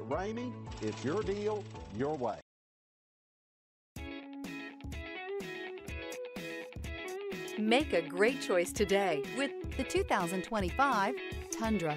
Ramey, it's your deal, your way. Make a great choice today with the 2025 Tundra.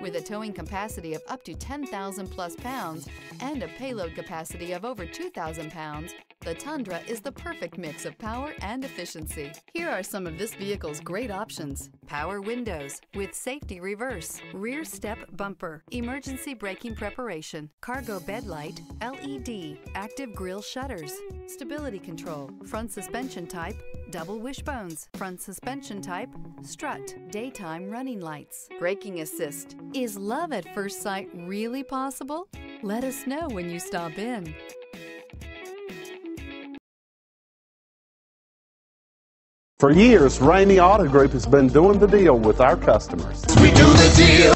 With a towing capacity of up to 10,000 plus pounds and a payload capacity of over 2,000 pounds, the Tundra is the perfect mix of power and efficiency. Here are some of this vehicle's great options. Power windows with safety reverse, rear step bumper, emergency braking preparation, cargo bed light, LED, active grille shutters, stability control, front suspension type, double wishbones, front suspension type, strut, daytime running lights, braking assist. Is love at first sight really possible? Let us know when you stop in. For years, Ramey Auto Group has been doing the deal with our customers. We do the deal.